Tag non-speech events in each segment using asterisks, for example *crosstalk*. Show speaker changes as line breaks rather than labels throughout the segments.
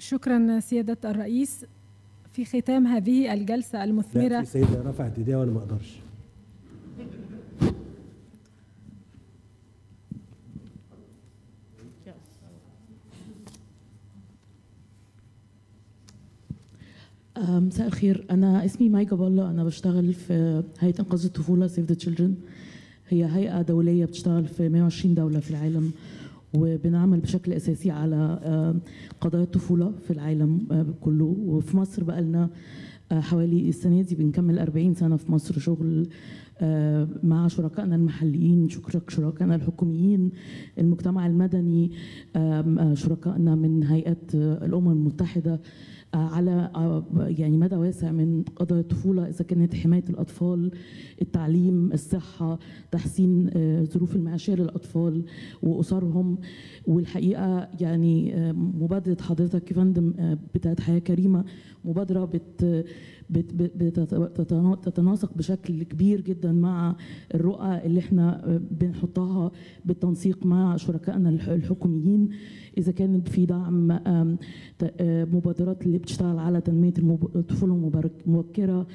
شكرا سيادة الرئيس. في ختام هذه الجلسة
لا
المثمرة
في سيدة رفعت إيديها وأنا ما
أقدرش. مساء الخير. أنا اسمي ماي جابالا. أنا بشتغل في هيئة إنقاذ الطفولة Save the Children هي هيئة دولية بتشتغل في 120 دولة في العالم. وبنعمل بشكل أساسي على آه، قضايا الطفولة في العالم آه، كله. وفي مصر بقالنا آه، حوالي السنة دي بنكمل 40 سنة في مصر شغل مع شركائنا المحليين شركائنا الحكوميين المجتمع المدني آه، شركائنا من هيئة آه، الأمم المتحدة آه، على آه، يعني مدى واسع من قضايا الطفولة إذا كانت حماية الأطفال التعليم الصحة تحسين آه، الظروف المعيشية للأطفال وأسرهم. والحقيقة يعني آه، مبادرة حضرتك يا فندم آه، بتاعت حياة كريمة مبادرة بت بت- بت- بتتنا- تتناسق بشكل كبير جدا مع الرؤى اللي إحنا بنحطها بالتنسيق مع شركائنا الح- الحكوميين. إذا كانت في دعم آه، مبادرات اللي بتشتغل على تنمية الطفولة المبكرة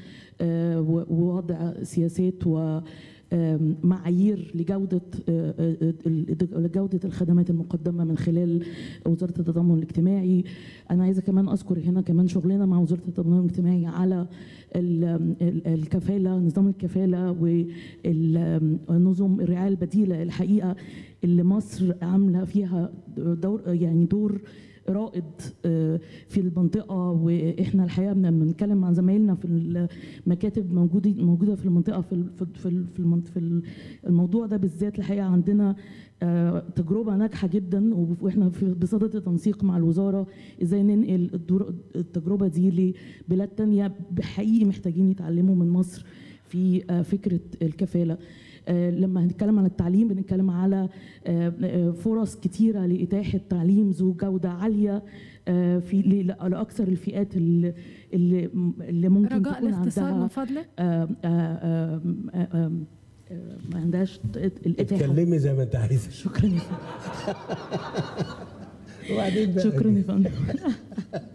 آه، ووضع سياسات و معايير لجودة ال- لجودة الخدمات المقدمة من خلال وزارة التضامن الاجتماعي. أنا عايزة كمان أذكر هنا كمان شغلنا مع وزارة التضامن الاجتماعي على ال- ال- الكفالة نظام الكفالة ونظم الرعاية البديلة الحقيقة اللي مصر عاملة فيها دور يعني دور رائد آه، في المنطقة وإحنا الحقيقة بن- بنتكلم مع زمايلنا في المكاتب موجودة موجودة في المنطقة في في في الموضوع ده بالذات الحقيقة عندنا آه، تجربة ناجحة جدا في بصدد التنسيق مع الوزارة إزاي ننقل التجربة دي لبلاد تانية بحقيقي محتاجين يتعلموا من مصر في آه، فكرة الكفالة. آه، لما هنتكلم عن التعليم بنتكلم على آه، آه، فرص كتيرة لإتاحة تعليم ذو جودة عالية آه، في ل- لأكثر الفئات اللي اللي ممكن
رجاء
تكون
الاختصار من
عندها
فضلك؟
آه، آه، آه، آه، آه، آه، ما عندهاش الإتاحة.
اتكلمي زي ما انت عايزة.
شكرا. يا *laughs* فندم
وبعدين بقى
شكرا يا *laughs* فندم. آه، *laughs*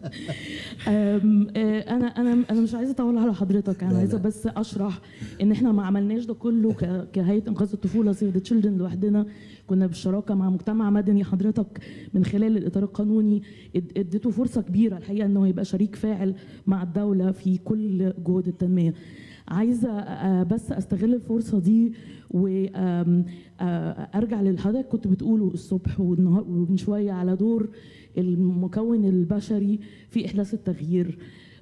أنا أنا أنا مش عايزة أطول على حضرتك. أنا
عايزة.
بس أشرح إن إحنا ما عملناش ده كله كهيئة إنقاذ الطفولة سيف ذا تشيلدرن لوحدنا. كنا بالشراكة مع مجتمع مدني حضرتك من خلال الإطار القانوني. اد- اديته فرصة كبيرة الحقيقة انه يبقى شريك فاعل مع الدولة في كل جهود التنمية. عايزة آه، بس أستغل الفرصة دي وارجع للي حضرتك كنت بتقوله الصبح والنهار ومن شوية على دور المكون البشري في إحداث التغيير.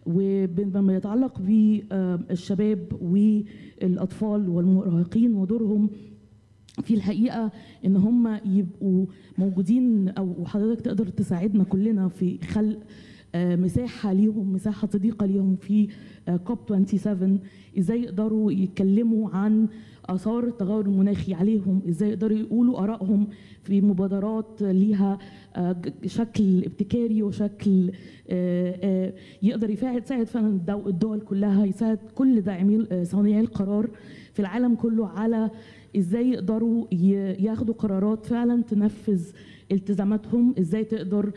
وبما يتعلق بالشباب والأطفال والمراهقين ودورهم في الحقيقة إن هم يبقوا موجودين أو حضرتك تقدر تساعدنا كلنا في خلق آه، مساحة ليهم مساحة صديقة ليهم في كوب 27 إزاي يقدروا يتكلموا عن آثار التغير المناخي عليهم؟ إزاي يقدروا يقولوا آرائهم في مبادرات ليها آه، شكل ابتكاري وشكل آه، آه، يقدر يساعد فعلا الدو- الدول كلها يساعد كل داعمي آه، صانعي القرار. في العالم كله على إزاي يقدروا ياخدوا قرارات فعلا تنفذ التزاماتهم إزاي تقدر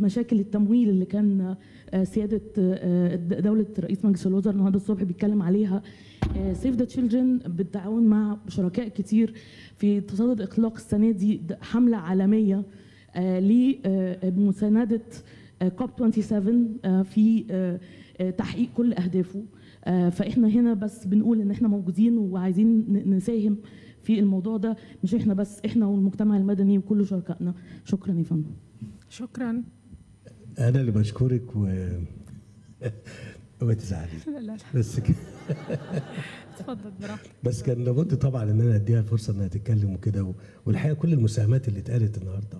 مشاكل التمويل اللي كان آه، سيادة آه، دولة رئيس مجلس الوزراء النهارده الصبح بيتكلم عليها. سيف ذا تشيلدرن بالتعاون مع شركاء كتير في تصدد إطلاق السنة دي حملة عالمية لمسانده كوب 27 آه، في آه، تحقيق كل أهدافه. فإحنا هنا بس بنقول إن إحنا موجودين وعايزين نساهم في الموضوع ده مش إحنا بس إحنا والمجتمع المدني وكل شركائنا. شكرا يا فندم.
شكرا.
أنا اللي بشكرك و *laughs* وما تزعليش
لا لا
بس كده *laughs*
اتفضل براحتك.
بس كان لابد طبعا إن أنا أديها الفرصه إنها تتكلم وكده والحقيقة كل المساهمات اللي اتقالت النهارده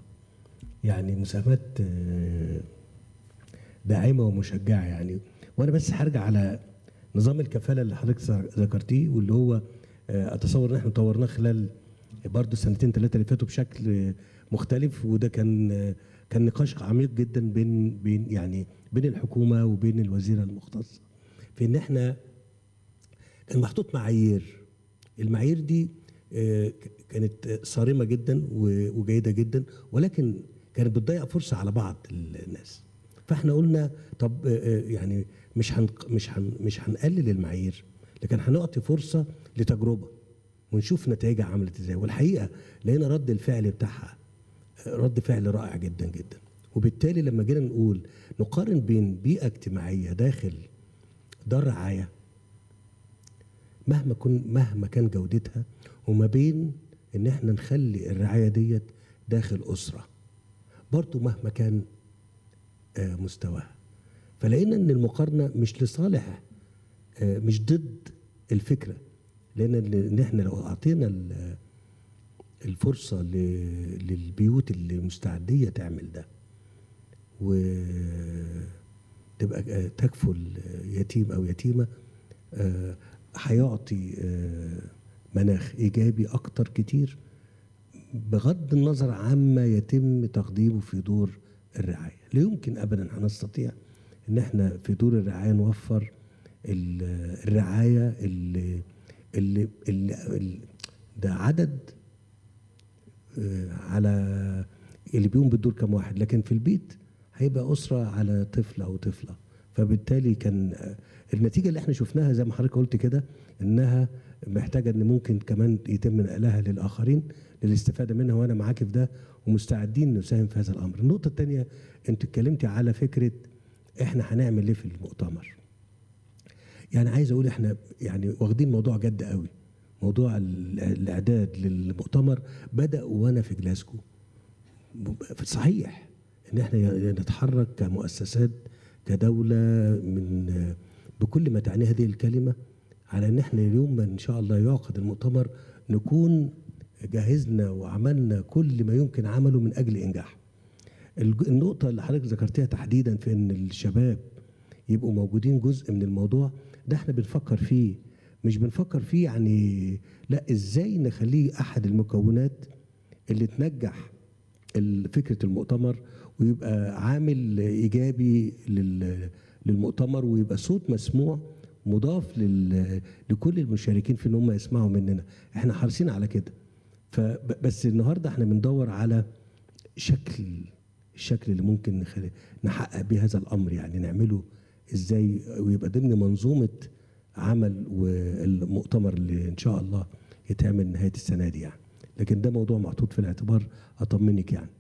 يعني مساهمات آه، داعمة ومشجعة يعني. وأنا بس هرجع على نظام الكفالة اللي حضرتك ذكرتيه واللي هو آه، أتصور إن إحنا طورناه خلال برضه السنتين ثلاثة اللي فاتوا بشكل مختلف وده كان آه، كان نقاش عميق جدا بين بين يعني بين الحكومة وبين الوزيره المختصه في إن إحنا كان محطوط معايير. المعايير دي آه، كانت صارمة جدا وجيدة جدا ولكن كانت بتضيع فرصة على بعض الناس. فإحنا قلنا طب يعني مش هن مش هن مش هنقلل المعايير لكن هنعطي فرصة لتجربة ونشوف نتائجها عملت إزاي. والحقيقة لقينا رد الفعل بتاعها آه، رد فعل رائع جدا جدا. وبالتالي لما جينا نقول نقارن بين بيئة اجتماعية داخل دار رعاية مهما كن مهما كان جودتها وما بين إن إحنا نخلي الرعاية ديت داخل أسرة برضو مهما كان آه، مستواها. فلقينا إن المقارنة مش لصالح آه، مش ضد الفكرة. لأن إن إحنا لو أعطينا ال- الفرصة للبيوت اللي مستعديه تعمل ده وتبقى آه، تكفل يتيم أو يتيمة آه، هيعطي مناخ إيجابي أكتر كتير بغض النظر عما يتم تقديمه في دور الرعاية. لا يمكن ابدا هنستطيع إن إحنا في دور الرعاية نوفر ال- الرعاية اللي اللي, اللي, ده عدد آه، على اللي بيقوم بالدور كم واحد. لكن في البيت هيبقى أسرة على طفل أو طفلة. فبالتالي كان آه، النتيجة اللي إحنا شفناها زي ما حضرتك قلت كده إنها محتاجة إن ممكن كمان يتم نقلها للآخرين للاستفادة منها وأنا معاك في ده ومستعدين نساهم في هذا الأمر. النقطة الثانية أنت اتكلمتي على فكرة إحنا هنعمل إيه في المؤتمر؟ يعني عايز أقول إحنا يعني واخدين موضوع جد قوي. موضوع ال- الإعداد للمؤتمر بدأ وأنا في جلاسكو. صحيح إن إحنا نتحرك كمؤسسات كدولة من بكل ما تعنيه هذه الكلمة على إن إحنا اليوم ما إن شاء الله يعقد المؤتمر نكون جهزنا وعملنا كل ما يمكن عمله من أجل انجاحه النقطة اللي حضرتك ذكرتها تحديدا في إن الشباب يبقوا موجودين جزء من الموضوع ده إحنا بنفكر فيه. مش بنفكر فيه يعني لأ إزاي نخليه أحد المكونات اللي تنجح فكرة المؤتمر ويبقى عامل إيجابي لل- للمؤتمر ويبقى صوت مسموع مضاف لكل المشاركين في إن هم يسمعوا مننا. إحنا حريصين على كده. فبس النهارده إحنا بندور على شكل الشكل اللي ممكن نحقق بيه هذا الأمر يعني نعمله إزاي ويبقى ضمن منظومة عمل والمؤتمر اللي إن شاء الله يتعمل نهاية السنة دي يعني. لكن ده موضوع محطوط في الاعتبار أطمنك يعني.